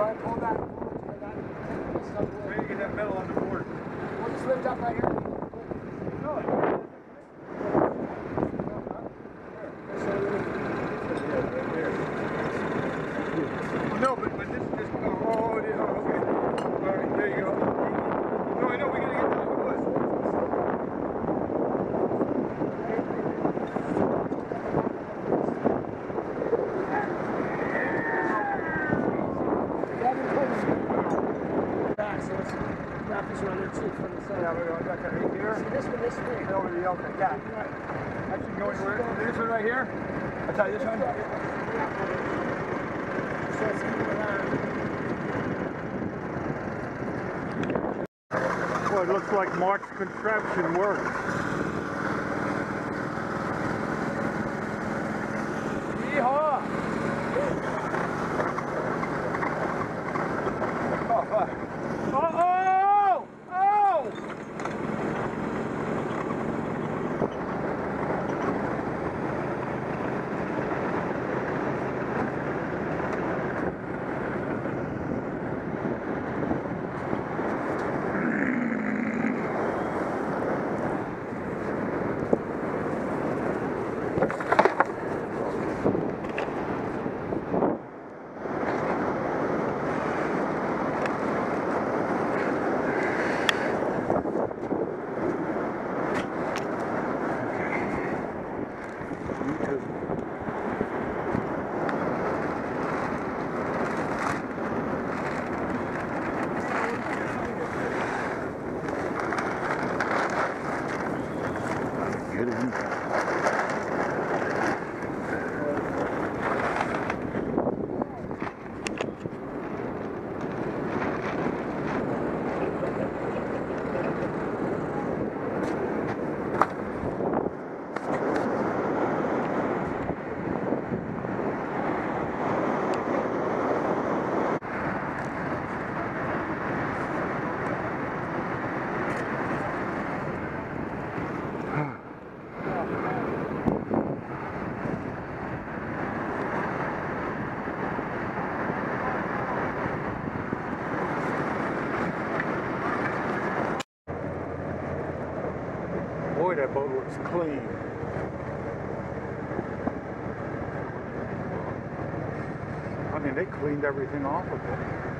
And pull that. Pull that. This doesn't work. Maybe get that metal on the board. We'll just lift up right here. No. This around there too from the side. Yeah, we got that right here. See this one, this over the yeah. Anywhere. This one right here? I'll tell you this one. So it's around. Well, it looks like Mark's contraption works. Boy, that boat looks clean. I mean, they cleaned everything off of it.